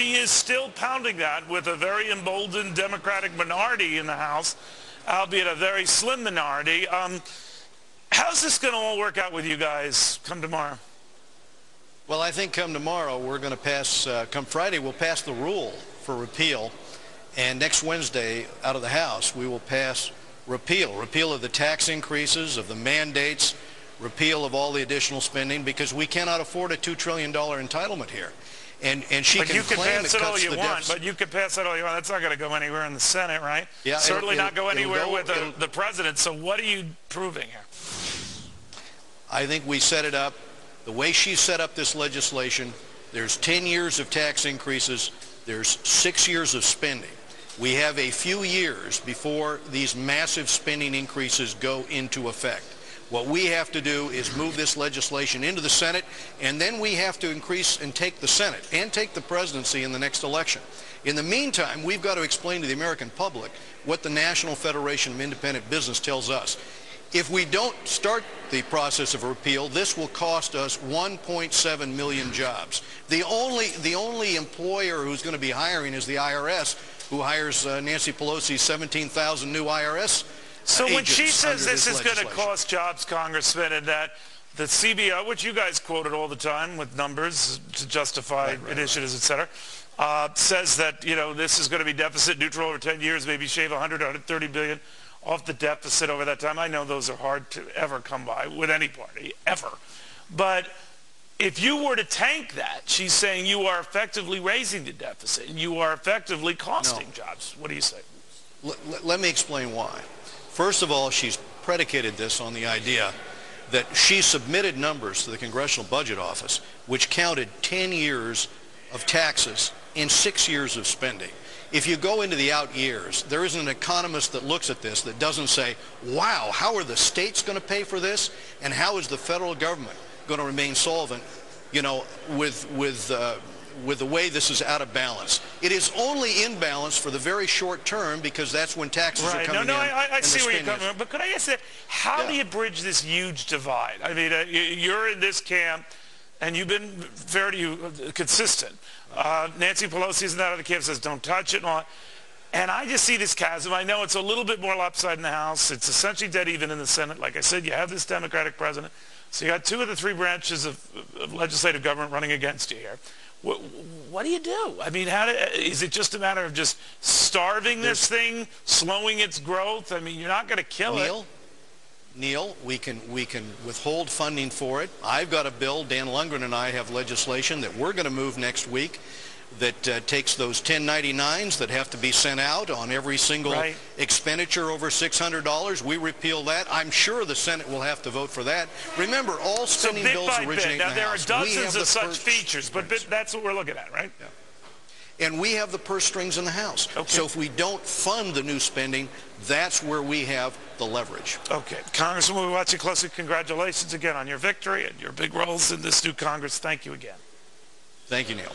she is still pounding that with a very emboldened Democratic minority in the House, albeit a very slim minority. Um, how's this going to all work out with you guys come tomorrow? Well, I think come tomorrow, we're going to pass, uh, come Friday, we'll pass the rule for repeal. And next Wednesday, out of the House, we will pass repeal. Repeal of the tax increases, of the mandates, repeal of all the additional spending, because we cannot afford a $2 trillion entitlement here. And, and she but can you can claim pass it it all you want, deficit. but you can pass it all you want. That's not going to go anywhere in the Senate, right? Yeah, it'll- Certainly not it'll- go anywhere go- with the, the president. So what are you proving here? I think we set it up, the way she set up this legislation, there's 10 years of tax increases, there's six years of spending. We have a few years before these massive spending increases go into effect. What we have to do is move this legislation into the Senate, and then we have to increase and take the Senate and take the presidency in the next election. In the meantime, we've got to explain to the American public what the National Federation of Independent Business tells us. If we don't start the process of repeal, this will cost us 1.7 million jobs. The only, the only employer who's going to be hiring is the IRS, who hires uh, Nancy Pelosi's 17,000 new IRS So when she says under this is going to cost jobs, Congressman, and that the CBO, which you guys quoted all the time with numbers to justify initiatives, et cetera, uh, says that, you know, this is going to be deficit neutral over 10 years, maybe shave 100, 130 billion off the deficit over that time. I know those are hard to ever come by with any party, ever. But if you were to tank that, she's saying you are effectively raising the deficit and you are effectively costing jobs. What do you say? L- let me explain why. First of all, she's predicated this on the idea that she submitted numbers to the Congressional Budget Office which counted 10 years of taxes and six years of spending. If you go into the out years, there isn't an economist that looks at this that doesn't say, wow, how are the states going to pay for this? And how is the federal government going to remain solvent, you know, with, with, uh, with the way this is out of balance. It is only in balance for the very short term because that's when taxes are Right. coming No, no, in. I, I- I and the see where you're coming from. But could I ask that, how do you bridge this huge divide? I mean, uh, you- you're in this camp, and you've been fair to you, uh, consistent. Uh, Nancy Pelosi is out of the camp, says don't touch it and all. And I just see this chasm. I know it's a little bit more lopsided in the House. It's essentially dead even in the Senate. Like I said, you have this Democratic president. So you got two of the three branches of, of legislative government running against you here. What, what do you do? I mean, how do, is it just a matter of just starving this thing, slowing its growth? I mean, you're not going to kill it. Neil, Neil, we can, we can withhold funding for it. I've got a bill, Dan Lungren and I have legislation that we're going to move next week that uh, takes those 1099s that have to be sent out on every single Right. expenditure over $600. We repeal that. I'm sure the Senate will have to vote for that. Remember, all spending bit bills originate bit. Now, in the there are House. Have dozens of such features, but bit, that's what we're looking at, right? Yeah. and we have the purse strings in the House. Okay. So if we don't fund the new spending, that's where we have the leverage. Okay. Congressman, we'll watch you closely. Congratulations again on your victory and your big roles in this new Congress. Thank you again. Thank you, Neil.